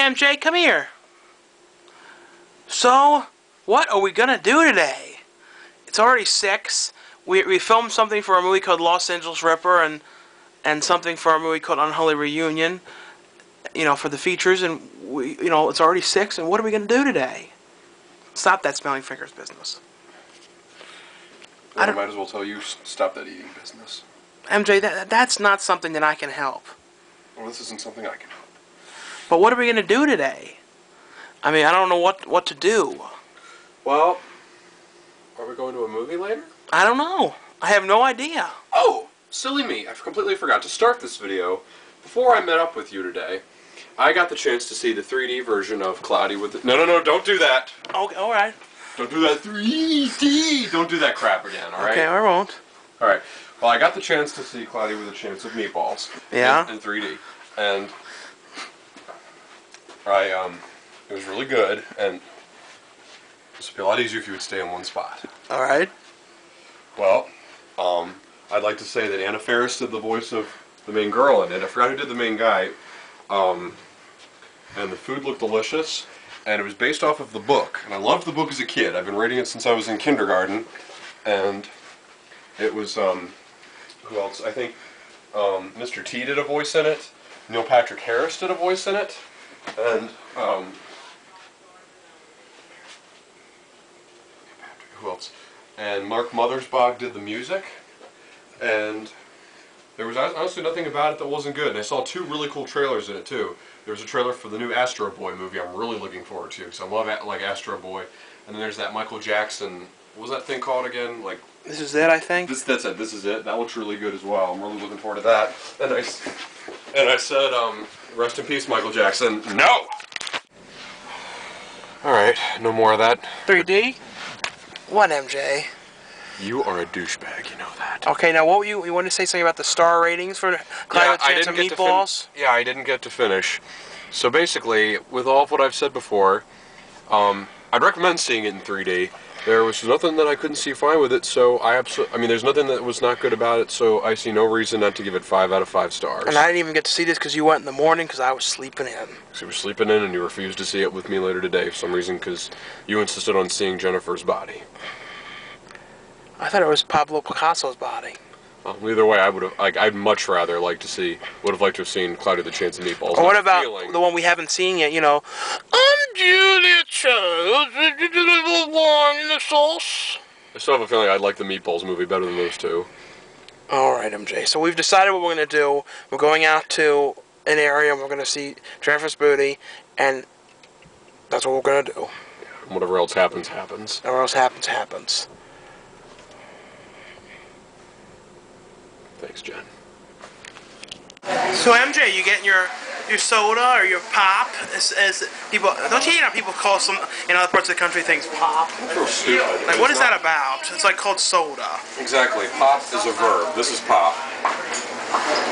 MJ, come here. So, what are we gonna do today? It's already six. We we filmed something for a movie called Los Angeles Ripper and and something for a movie called Unholy Reunion. You know, for the features, and we you know it's already six. And what are we gonna do today? Stop that smelling fingers business. I, I might as well tell you stop that eating business. MJ, that, that's not something that I can help. Well, this isn't something I can help. But what are we gonna do today? I mean, I don't know what what to do. Well, are we going to a movie later? I don't know. I have no idea. Oh, silly me. I completely forgot to start this video. Before I met up with you today, I got the chance to see the 3D version of Cloudy with the... No, no, no, don't do that. Okay, all right. Don't do that 3D. Don't do that crap again, all right? Okay, I won't. All right. Well, I got the chance to see Cloudy with a Chance of Meatballs. Yeah? In, in 3D, and I um, it was really good, and this would be a lot easier if you would stay in one spot. All right. Well, um, I'd like to say that Anna Faris did the voice of the main girl in it. I forgot who did the main guy. Um, and the food looked delicious, and it was based off of the book. And I loved the book as a kid. I've been reading it since I was in kindergarten, and it was um, who else? I think um, Mr. T did a voice in it. Neil Patrick Harris did a voice in it, and um, who else? And Mark Mothersbaugh did the music, and there was honestly nothing about it that wasn't good. And I saw two really cool trailers in it too. There was a trailer for the new Astro Boy movie. I'm really looking forward to because I love like Astro Boy. And then there's that Michael Jackson. What was that thing called again? Like This is it, I think. this. That's it. This is it. That looks really good as well. I'm really looking forward to that. And I, and I said, um, rest in peace, Michael Jackson. No. All right, no more of that. 3D. 1MJ. You are a douchebag. You know that. Okay, now what were you? You wanted to say something about the star ratings for Cloud with Chance of get to fin- Meatballs? yeah, I didn't get to finish. So basically, with all of what I've said before, um, I'd recommend seeing it in 3D. There was nothing that I couldn't see fine with it, so I absolutely. I mean, there's nothing that was not good about it, so I see no reason not to give it five out of five stars. And I didn't even get to see this because you went in the morning because I was sleeping in. So you were sleeping in, and you refused to see it with me later today for some reason because you insisted on seeing Jennifer's body. I thought it was Pablo Picasso's body. Well, either way, I would have. Like, I'd much rather like to see. Would have liked to have seen Cloudy the Chance of Meatballs. Or what about feeling- the one we haven't seen yet? You know, I'm Julia Childs. Did you do a little wine in the sauce? I still have a feeling I'd like the Meatballs movie better than those two. All right, MJ. So we've decided what we're going to do. We're going out to an area and we're going to see Jennifer's booty, and that's what we're going to do. Whatever else happens, happens. Whatever else happens, happens. Thanks, Jen. So MJ, you getting your your soda or your pop? As, as people, don't you hear how people call some in other parts of the country things pop? So stupid. Like, what is that about? It's like called soda. Exactly. Pop is a verb. This is pop.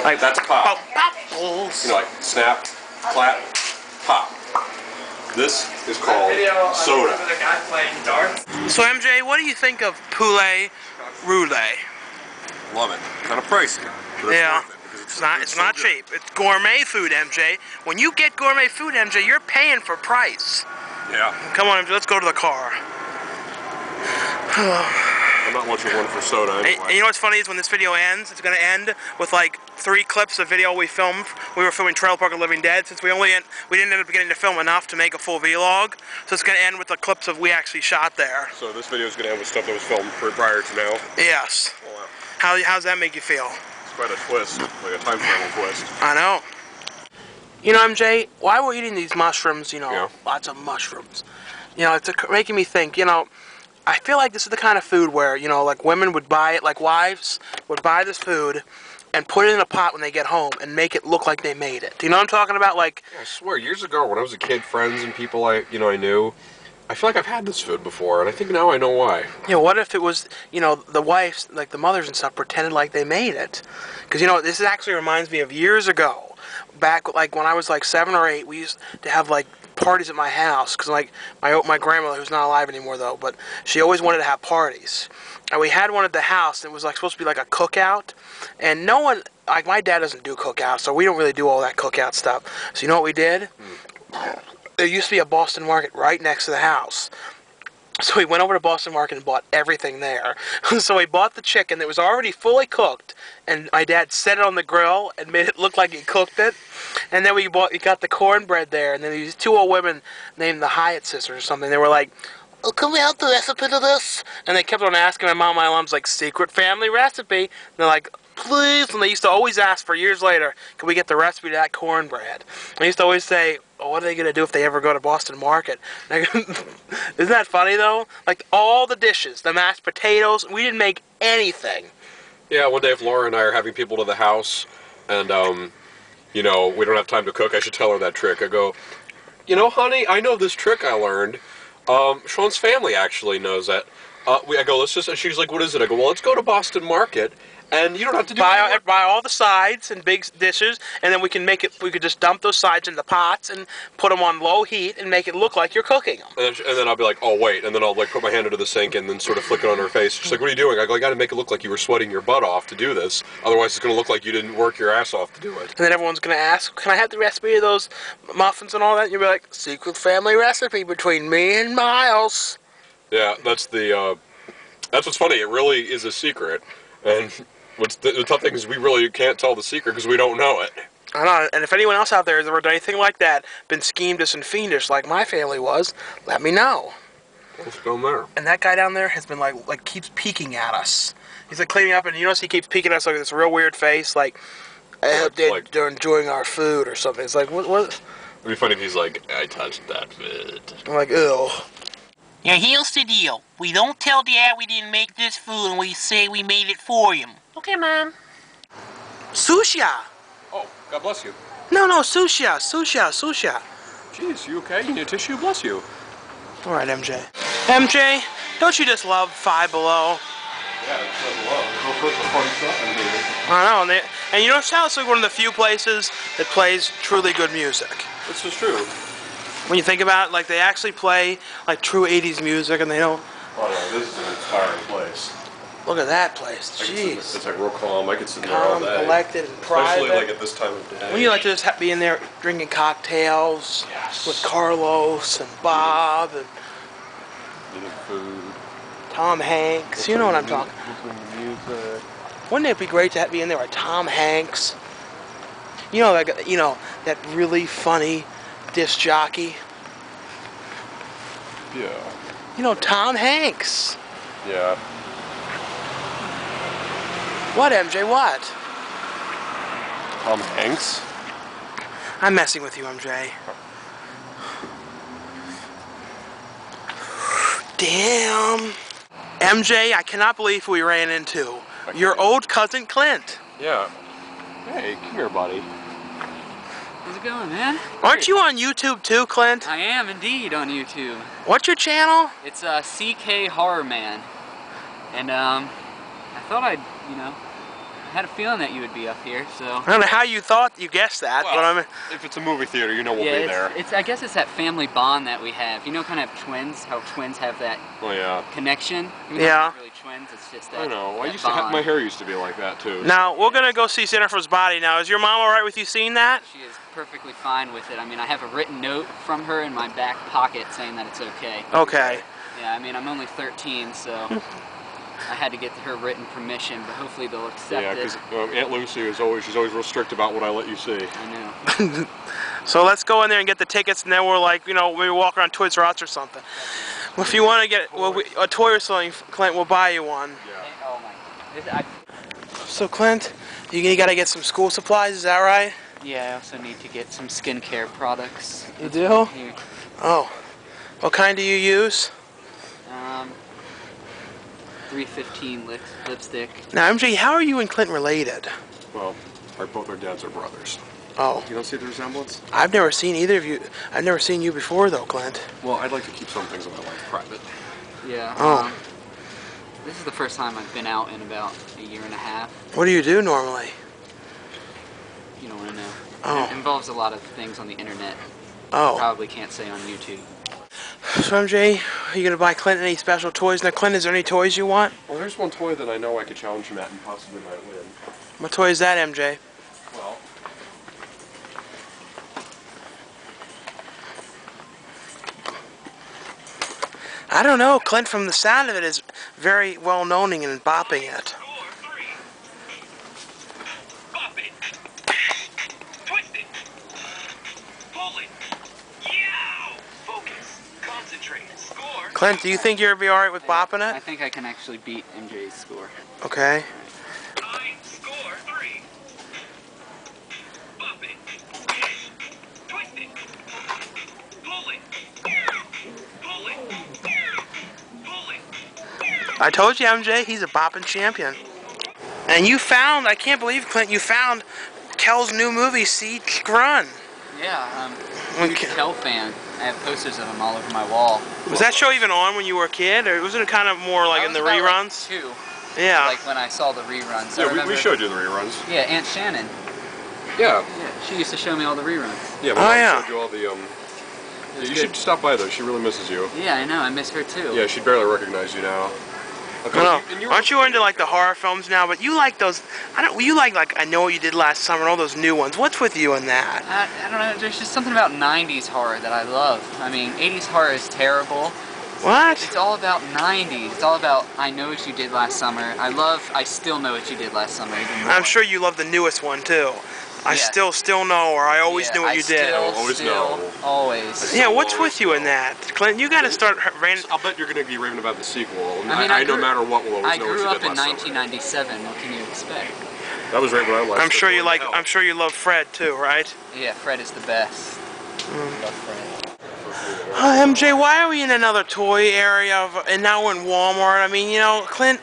Like That's pop. pop, popples. You know, like snap, clap, pop. This is called soda. So MJ, what do you think of poulet roulette? Love it. Kind of pricey. but it's Yeah. It's not. It's not cheap. It's gourmet food, MJ. When you get gourmet food, MJ, you're paying for price. Yeah. Come on, MJ. Let's go to the car. I'm not much of one for soda And, anyway. and you know what's funny is when this video ends, it's gonna end with like three clips of video we filmed. We were filming Trail Park of Living Dead since we only we didn't end up getting to film enough to make a full vlog. So it's gonna end with the clips of we actually shot there. so this video is going to end with stuff that was filmed prior to now. Yes. Oh, wow. How how's that make you feel? Quite a twist, like a time travel twist. I know. You know, MJ, why we're eating these mushrooms, you know, Yeah. lots of mushrooms. You know, it's a, making me think, you know, I feel like this is the kind of food where, you know, like women would buy it, like wives would buy this food and put it in a pot when they get home and make it look like they made it. Do you know what I'm talking about? Like, I swear, years ago when I was a kid, friends and people I, you know, I knew, I feel like I've had this food before, and I think now I know why. you know, what if it was, you know, the wives, like the mothers and stuff, pretended like they made it? Because, you know, this actually reminds me of years ago. Back, like, when I was like seven or eight, we used to have, like, parties at my house. Because, like, my, my grandmother, who's not alive anymore, though, but she always wanted to have parties. And we had one at the house, and it was, like, supposed to be like a cookout. And no one, like, my dad doesn't do cookouts, so we don't really do all that cookout stuff. So, you know what we did? Hmm. There used to be a Boston Market right next to the house. So we went over to Boston Market and bought everything there. so we bought the chicken that was already fully cooked, and my dad set it on the grill and made it look like he cooked it. And then we bought, we got the cornbread there, and then these two old women named the Hyatt sisters or something. They were like, "Oh, can we have the recipe to this?" And they kept on asking my mom. My mom's like, "Secret family recipe." And they're like, "Please," and they used to always ask for years later, "Can we get the recipe to that cornbread?" And I used to always say, oh, what are they going to do if they ever go to Boston Market? Isn't that funny, though? Like, all the dishes, the mashed potatoes, we didn't make anything. Yeah, one day if Laura and I are having people to the house and, um, you know, we don't have time to cook, I should tell her that trick. I go, you know, honey, I know this trick I learned. Um, Sean's family actually knows that. Uh, we, I go, let's just, and she's like, what is it? I go, well, let's go to Boston Market and you don't have to do Buy, work." buy all the sides and big dishes, and then we can make it, we could just dump those sides in the pots and put them on low heat and make it look like you're cooking them. And then, and then I'll be like, oh wait, and then I'll like put my hand into the sink and then sort of flick it on her face. She's like, what are you doing? I go, I got to make it look like you were sweating your butt off to do this. Otherwise, it's going to look like you didn't work your ass off to do it. And then everyone's going to ask, can I have the recipe of those muffins and all that? And you'll be like, secret family recipe between me and Miles. Yeah, that's the. Uh, that's what's funny. It really is a secret, and what's the, the tough thing is we really can't tell the secret because we don't know it. I know, and if anyone else out there has ever done anything like that, been schemed schemedish and fiendish like my family was, let me know. Let's go there. And that guy down there has been like, like keeps peeking at us. He's like cleaning up, and you notice he keeps peeking at us like this real weird face, like, I hope they, like- they're enjoying our food or something. It's like, what? What? It'd be funny if he's like, I touched that food. I'm like, ew. Now here's the deal. We don't tell Dad we didn't make this food and we say we made it for him. Okay, Mom. Sushia. Oh, God bless you. No, no, sushia, sushia, sushia. Jeez, you okay? You need a tissue? Bless you. All right, MJ. MJ, don't you just love Five Below? Yeah, it's love. Go first before you stuff I know, and, they, and you know, it sounds like one of the few places that plays truly good music. This is true. When you think about it, like they actually play like true 80s music and they don't. Oh no, this is an inspiring place. Look at that place. Could sit- Jeez. It's like real calm. I could sit there all Calm, day. collected, and Especially private. like at this time of day. When you like to just ha- be in there drinking cocktails Yes. with Carlos and Bob and Eating food. Tom Hanks. You know what I'm talking. Music. Wouldn't it be great to ha- be in there with Tom Hanks? You know, like you know that really funny disc jockey. Yeah. You know Tom Hanks. Yeah. What MJ? What? Tom Hanks. I'm messing with you, MJ. Damn. MJ, I cannot believe who we ran into. Your old cousin Clint. Yeah. Hey, come here, buddy. It going, man? Aren't you on YouTube too, Clint? I am indeed on YouTube. What's your channel? It's uh, CK Horror Man, and um, I thought I'd, you know, I had a feeling that you would be up here, so. I don't know how you thought you guessed that, but I mean, if it's a movie theater, you know we'll yeah, be it's, there. it's. I guess it's that family bond that we have. You know, kind of twins. How twins have that Oh yeah. connection. Even Yeah. not really twins. It's just that. I know. I that used to have my hair used to be like that too. now we're gonna go see Jennifer's Body. Now, is your mom all right with you seeing that? She is perfectly fine with it. I mean, I have a written note from her in my back pocket saying that it's okay. Okay. Yeah, I mean, I'm only 13, so I had to get her written permission, but hopefully they'll accept Yeah, it. because um, Aunt Lucy is always she's always real strict about what I let you see. I know. So let's go in there and get the tickets, and then we're like, you know, maybe walk around Toys R Us or something. Well, if you want to get well, we, a toy or something, Clint, we'll buy you one. Oh my. So Clint, you, you gotta get some school supplies. Is that right? yeah, I also need to get some skincare products. You do? Here, Oh. What kind do you use? Um, 315 lip, lipstick. Now, MJ, how are you and Clint related? Well, our both our dads are brothers. Oh, You don't see the resemblance? I've never seen either of you. I've never seen you before, though, Clint. Well, I'd like to keep some things in my life private. Yeah. Oh. Um, this is the first time I've been out in about a year and a half. What do you do normally? You don't want to know. Oh. It involves a lot of things on the internet. Oh. Probably can't say on YouTube. So MJ, are you gonna buy Clint any special toys? Now Clint, is there any toys you want? Well, there's one toy that I know I could challenge him at and possibly might win. What toy is that, MJ? Well. I don't know. Clint, from the sound of it, is very well-known in bopping it. Clint, do you think you'll be alright with bopping it? I think I can actually beat MJ's score. Okay. Score three. Bop it. Twist it. Pull it. Pull it. Pull it. I told you, MJ, he's a bopping champion. And you found, I can't believe, Clint, you found Kel's new movie, Siege Run. Yeah, um, huge. Kel fan. I have posters of him all over my wall. Was that show even on when you were a kid, or wasn't it kind of more like I in was the about, like, reruns? two, yeah. like when I saw the reruns. Yeah, we, remember, we showed you the reruns. Yeah, Aunt Shannon. Yeah. Yeah, she used to show me all the reruns. Yeah, Oh, we yeah. showed you all the, um, It you good. should stop by though, she really misses you. Yeah, I know. I miss her too. Yeah, she'd barely recognize you now. I don't know. Aren't you into like the horror films now? But you like those. I don't. You like like I know what you did last summer and all those new ones. What's with you in that? I, I don't know. There's just something about 90s horror that I love. I mean, 80s horror is terrible. What? It's all about 90s. It's all about I know what you did last summer. I love I still know what you did last summer. Even. I'm sure you love the newest one too. I Yeah. still still know, or I always Yeah, knew what I you did. Still, Always still, know. Always. yeah, what's always with you in that, Clint? You got to start ran. I'll bet you're going to be raving about the sequel. I, I mean, I no grew- matter what, will always I know what grew up in last summer. 1997. What can you expect? That was right when I left. I'm sure you like. Hell. I'm sure you love Fred too, right? Yeah, Fred is the best. Mm. Love Fred. Uh, MJ, why are we in another toy area of, and now we're in Walmart? I mean, you know, Clint,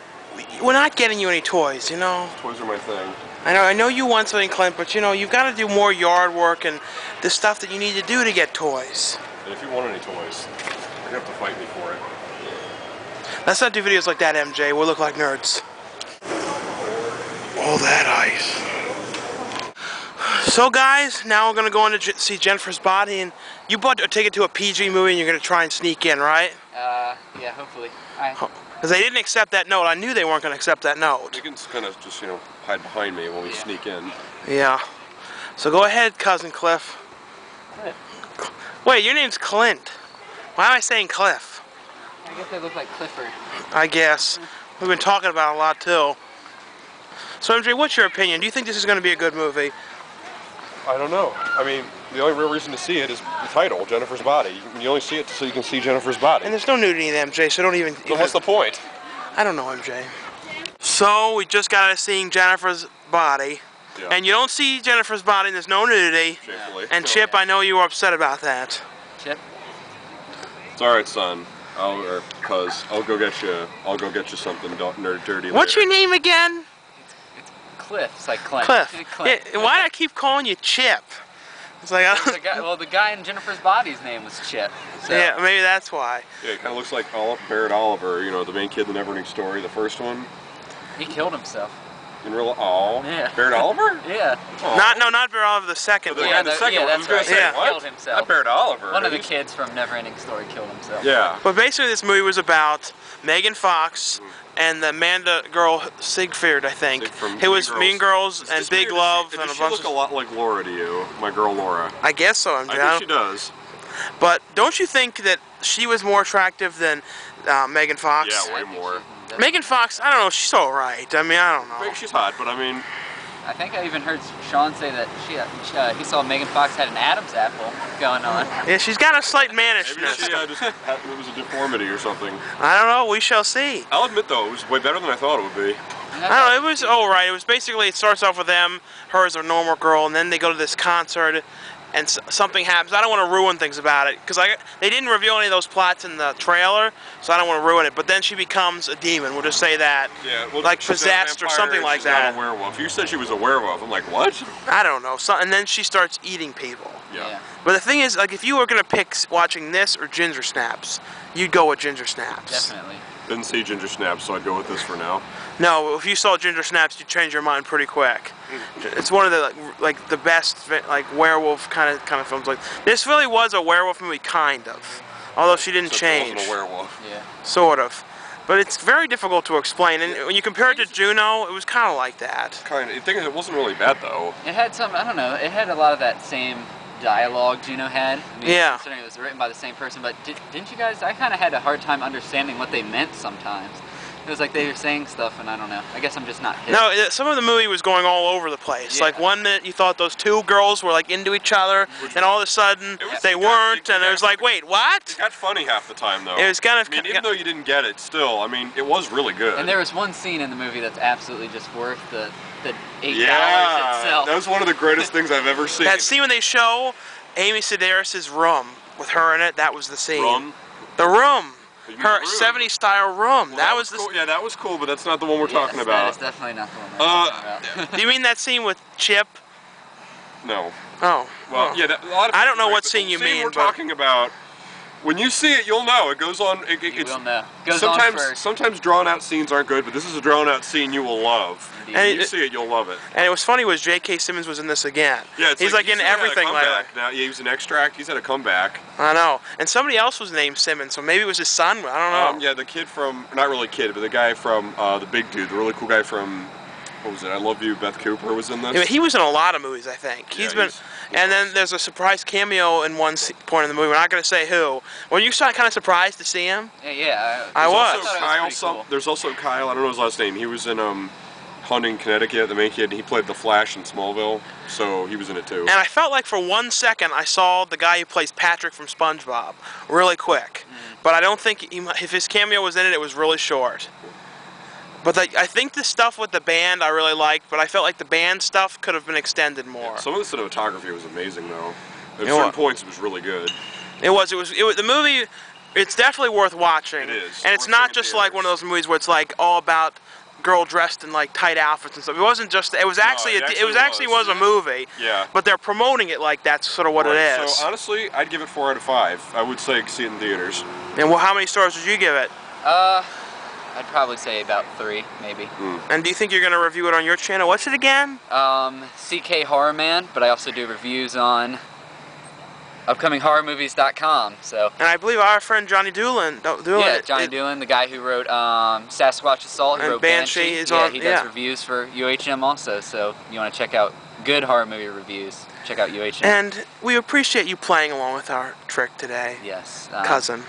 we're not getting you any toys. You know. Toys are my thing. I know, I know you want something, Clint, but you know, you've got to do more yard work and the stuff that you need to do to get toys. And if you want any toys, you're going to have to fight me for it. Let's not do videos like that, MJ. We'll look like nerds. All that ice. So, guys, now we're gonna go in to J- see Jennifer's body, and you bought a ticket to a PG movie, and you're gonna try and sneak in, right? Uh, yeah, hopefully. I, Because they didn't accept that note. I knew they weren't gonna accept that note. You can kind of just, you know, hide behind me when we Yeah. sneak in. Yeah. So go ahead, cousin Cliff. Cliff. Wait, your name's Clint. Why am I saying Cliff? I guess I look like Clifford. I guess. We've been talking about it a lot too. So MJ, what's your opinion? Do you think this is going to be a good movie? I don't know. I mean, the only real reason to see it is the title, Jennifer's Body. You- You only see it so you can see Jennifer's body. And there's no nudity in MJ, so don't even. Then what's the point? I don't know MJ. So we just got out of seeing Jennifer's body, Yeah. and you don't see Jennifer's body. and There's no nudity. Shamefully. And Chip, I know you were upset about that. Chip? It's all right, son. I'll, or cuz I'll go get you. I'll go get you something do- nerd dirty. What's later. your name again? Cliff. It's like Clint. Cliff. Cliff. Yeah, why do I keep calling you Chip? It's like, I The don't, guy, well, the guy in Jennifer's body's name was Chip. So. yeah, maybe that's why. Yeah, it kind of looks like Ol- Barrett Oliver. You know, the main kid in the Neverending Story, the first one. He killed himself. In real, oh, Yeah. Barrett Oliver. Yeah. Aw. Not no, not Barry Oliver the second. The one. guy in the second yeah, one. I was that's gonna right. say Yeah. what? Killed himself. Not Barrett Oliver. One of the kids from Neverending Story killed himself. Yeah. But basically, this movie was about Megan Fox mm. And the Amanda girl Sigfrid, I think. Sig from it was Mean Mean Girls Does and Big Love does and a she bunch look of. a lot like Laura to you, my girl Laura. I guess so, MJ. I I think she does. But don't you think that she was more attractive than uh, Megan Fox? Yeah, way more. Megan Fox, I don't know. She's all right. I mean, I don't I know. think she's hot, but I mean, I think I even heard Sean say that she, uh, he saw Megan Fox had an Adam's apple going on. Yeah, she's got a slight maybe mannishness. she uh, just had, it was a deformity or something. I don't know. We shall see. I'll admit though, it was way better than I thought it would be. I don't know. It was all right. It was basically it starts off with them, her as a normal girl, and then they go to this concert, and something happens. I don't want to ruin things about it because they didn't reveal any of those plots in the trailer, so I don't want to ruin it. But then she becomes a demon. We'll just say that. Yeah, well, Like possessed or vampire something and like she's not that. a werewolf. You said she was a werewolf. I'm like, what? I don't know. So, and then she starts eating people. Yeah. But the thing is, like, if you were gonna pick watching this or Ginger Snaps, you'd go with Ginger Snaps. Definitely. Didn't see Ginger Snaps, so I'd go with this for now. No, if you saw Ginger Snaps, you'd change your mind pretty quick. It's one of the like, like the best like werewolf kind of kind of films. Like this really was a werewolf movie, kind of, although she didn't Except it change, a werewolf. Yeah. sort of. But it's very difficult to explain, and when you compare it to Juno, it was kind of like that. Kind of. The thing is, it wasn't really bad though. It had some, I don't know, it had a lot of that same dialogue Juno had. I mean, Yeah. Considering it was written by the same person, but did, didn't you guys? I kind of had a hard time understanding what they meant sometimes. It was like they were saying stuff, and I don't know. I guess I'm just not. Hip. No, it- some of the movie was going all over the place. Yeah. Like one minute you thought those two girls were like into each other, and all of a sudden was- they weren't, it and it was like, wait, what? It got funny half the time though. It was kind of- I mean, even though you didn't get it, still, I mean, it was really good. And there was one scene in the movie that's absolutely just worth the the eight dollars yeah, itself. that was one of the greatest things I've ever seen. That scene when they show Amy Sedaris' room with her in it, that was the scene. Rum. The room. You mean Her room. 70s style room. Well, that, was the. cool. Yeah, that was cool, but that's not the one we're Yes, talking about. is definitely not the one. Uh, We're talking about. Do you mean that scene with Chip? No. Oh. Well, oh. yeah, that, a lot of I don't know like what scene you scene mean, We're but- talking about. When you see it, you'll know. It goes on. It, it- You it's, will know. Goes sometimes, on first. sometimes drawn out scenes aren't good, but this is a drawn out scene you will love. Indeed. And When you it- see it, you'll love it. And it was funny was J.K. Simmons was in this again. Yeah, it's he's like, in he's had a everything lately. comeback Now, yeah, he was an extract. He's had a comeback. I know. And somebody else was named Simmons, so maybe it was his son. I don't know. Um, yeah, the kid from not really kid, but the guy from uh, the big dude, the really cool guy from what was it? I love you. Beth Cooper was in this. Yeah, he was in a lot of movies, I think. Yeah, He's been, he's- he's and then there's a surprise cameo in one point in the movie. We're not going to say who. Were you kind of surprised to see him? Yeah, yeah. I There's was. Also thought it was Some, cool. There's also Kyle. I don't know his last name. He was in um, Haunting, Connecticut. The main kid. He played the Flash in Smallville, so he was in it too. And I felt like for one second I saw the guy who plays Patrick from SpongeBob, really quick. Mm. But I don't think he, if his cameo was in it, it was really short. But the, I think the stuff with the band I really liked, but I felt like the band stuff could have been extended more. Some of the cinematography was amazing, though. At You know certain what? points, it was really good. It was. It was. It was the movie. It's definitely worth watching. It is. And it's not seeing in just like one of those movies where it's like all about girl dressed in like tight outfits and stuff. It wasn't just. It was actually. it a, it was actually was. was a movie. Yeah. But they're promoting it like that's sort of what Right, it is. So honestly, I'd give it four out of five. I would say see it in theaters. and well, how many stars would you give it? Uh, I'd probably say about three, maybe. And do you think you're gonna review it on your channel? What's it again? Um, CK Horror Man, but I also do reviews on upcominghorrormovies.com. So And I believe our friend Johnny Doolin. Do- Doolin yeah, Johnny it- Doolin, the guy who wrote um, Sasquatch Assault, who And wrote Banshee Banshee. is yeah, on- he does yeah. reviews for UHM also. So you want to check out good horror movie reviews? Check out UHM. And we appreciate you playing along with our trick today, yes, um, cousin.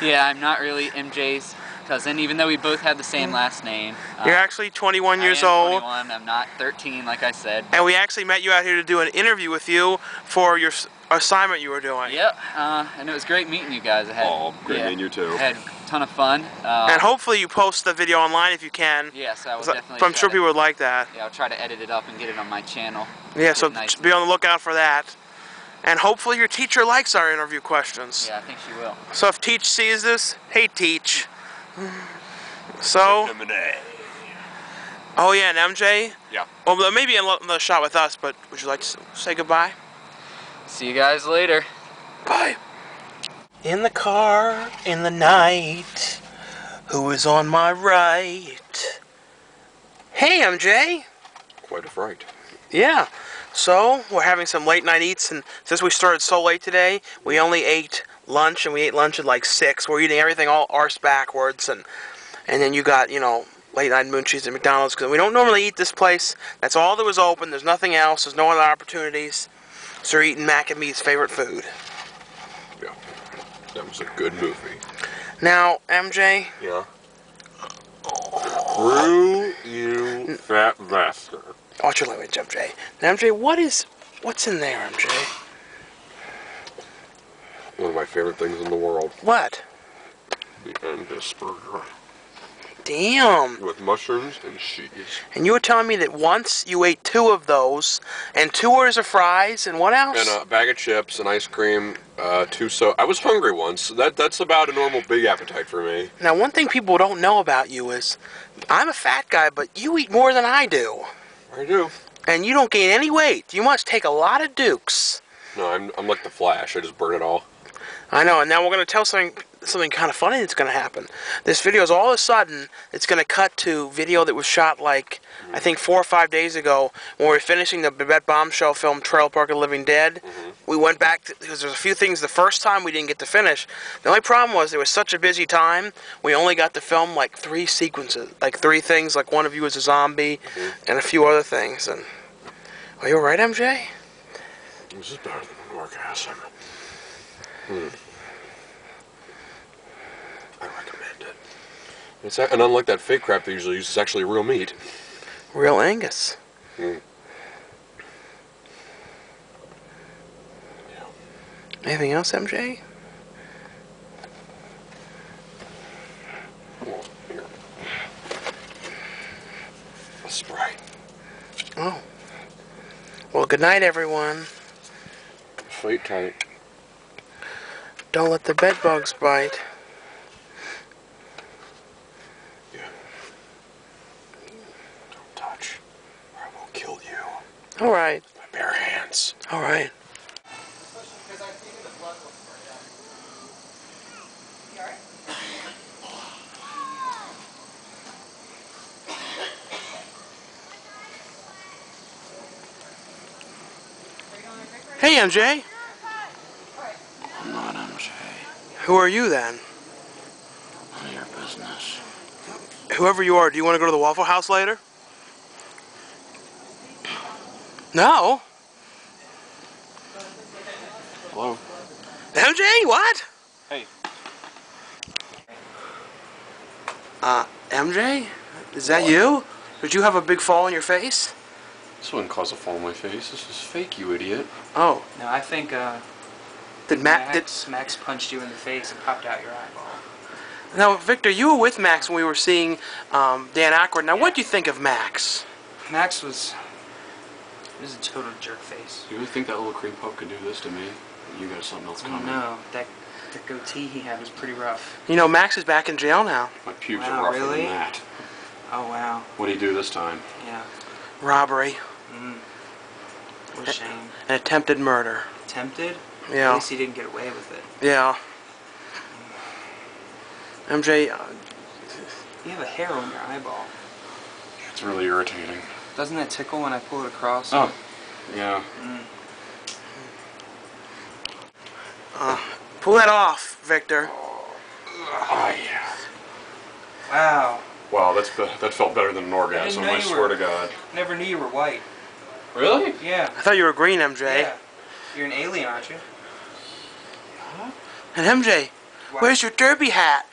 Yeah, I'm not really MJ's cousin, even though we both have the same last name. You're Um, actually 21 I years am old. 21. I'm not 13, like I said. And we actually met you out here to do an interview with you for your assignment you were doing. Yep, uh, and it was great meeting you guys. I had, Oh, great yeah, meeting you too. I had a ton of fun. Uh, And hopefully you post the video online if you can. yes, I will 'cause I- definitely. I'm sure to- people would like that. Yeah, I'll try to edit it up and get it on my channel. Yeah, so nice. be on the lookout for that. And hopefully your teacher likes our interview questions. Yeah, I think she will. So if Teach sees this, hey Teach. So, oh yeah, and MJ. Yeah. Well, maybe in the shot with us, but would you like to say goodbye? See you guys later. Bye. In the car in the night, who is on my right? Hey, MJ. Quite a fright. Yeah. So we're having some late night eats, and since we started so late today, we only ate lunch, and we ate lunch at like six. We're eating everything all arse backwards, and and then you got you know late night munchies at McDonald's because we don't normally eat this place. That's all that was open. There's nothing else. There's no other opportunities. So we're eating Mac and me's favorite food. Yeah. That was a good movie. Now, MJ, Yeah. Screw you, fat bastard. watch your language, MJ. Now, MJ, what is what's in there, MJ? One of my favorite things in the world. What? The Angus burger. Damn. With mushrooms and cheese. And you were telling me that once you ate two of those, and two orders of fries, and what else? And a bag of chips and ice cream, uh, two so I was hungry once. That that's about a normal big appetite for me. Now, one thing people don't know about you is, I'm a fat guy, but you eat more than I do, I do. and you don't gain any weight. You must take a lot of dukes. No, I'm I'm like the Flash. I just burn it all. I know, and now we're gonna tell something something kind of funny that's gonna happen. This video is all of a sudden it's gonna cut to video that was shot like I think four or five days ago when we were finishing the Babette Bombshell film Trail Park of the Living Dead. Mm-hmm. We went back to, because there's a few things the first time we didn't get to finish. The only problem was it was such a busy time we only got to film like three sequences, like three things. Like one of you was a zombie, mm-hmm. and a few other things. And are you alright, MJ? This is better than orgasm. Hmm. I recommend it. It's a- and unlike that fake crap they usually use, it's actually real meat. Real Angus. Mm. Anything else, MJ? Well, here. A spray. Oh. Well, good night, everyone. Sleep tight. Don't let the bed bugs bite. Yeah. Don't touch, or I will kill you. All right. My bare hands. All right. Hey, MJ. I'm not MJ. Who are you then? None of your business. Whoever you are, do you want to go to the Waffle House later? No. Hello. MJ, what? Hey. Uh, MJ? Is that you? Did you have a big fall on your face? This wouldn't cause a fall on my face. This is fake, you idiot. Oh, No, I think uh, did Matt? Did, Max, Max punched you in the face and popped out your eyeball. now, Victor, you were with Max when we were seeing um, Dan Aykroyd. Now, what do you think of Max? Max was was a total jerk face. You really think that little cream puff could do this to me? You got something else coming. don't know. That the goatee he had was pretty rough. You know, Max is back in jail now. My pubes Wow, are rougher really? than that. Oh wow. What do you do this time? Yeah. Robbery, Mm. What a shame. An attempted murder. Tempted. At Yeah, least he didn't get away with it. yeah. MJ, uh, You have a hair on your eyeball. It's really irritating. Doesn't that tickle when I pull it across? Oh. Yeah. pull that off, Victor. Oh, yeah. Wow. Wow, that's that felt better than an orgasm. know I swear were- to God. Never knew you were white. Really? Yeah. I thought you were green, MJ. Yeah. You're an alien, aren't you? And MJ, Wow. where's your derby hat?